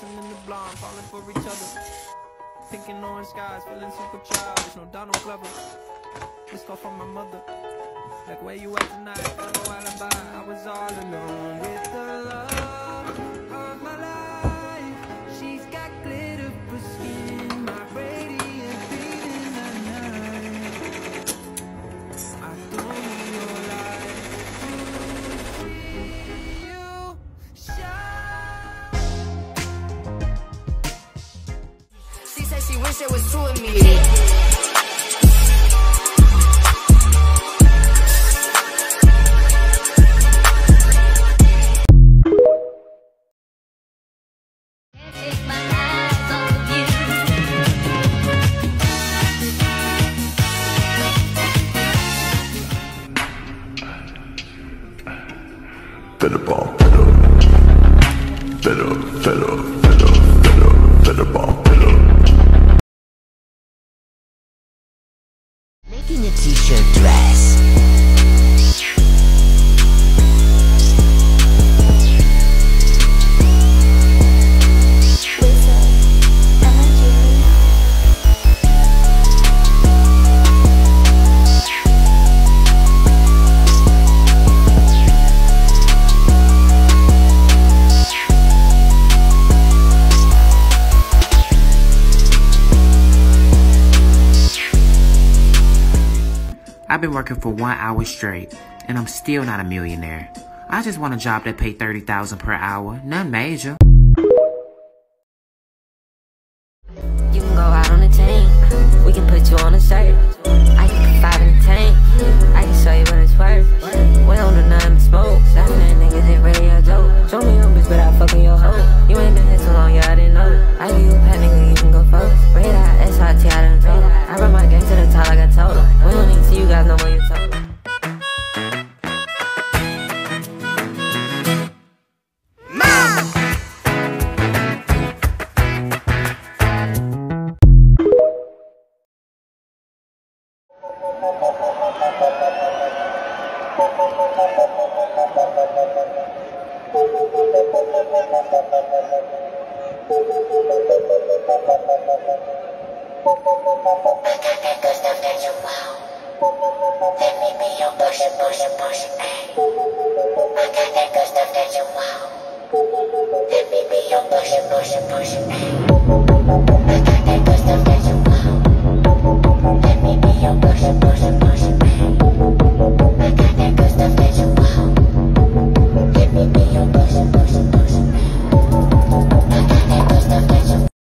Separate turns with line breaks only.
dancing in the blind, falling for each other. Pink and orange skies, feeling super childish, no Donald Glover. This call from my mother. Like where you at tonight? Got no alibi. I was all alone with the love
said she wish it was two of me.
Better. Better, better, better,
Making a t-shirt dress.
I've been working for one hour straight, and I'm still not a millionaire. I just want a job that pay 30000 per hour, none major.
You can go out on a. We can put you on a shirt.
Push, push, push, babe. I got that good stuff that you want. Burst, burst, burst.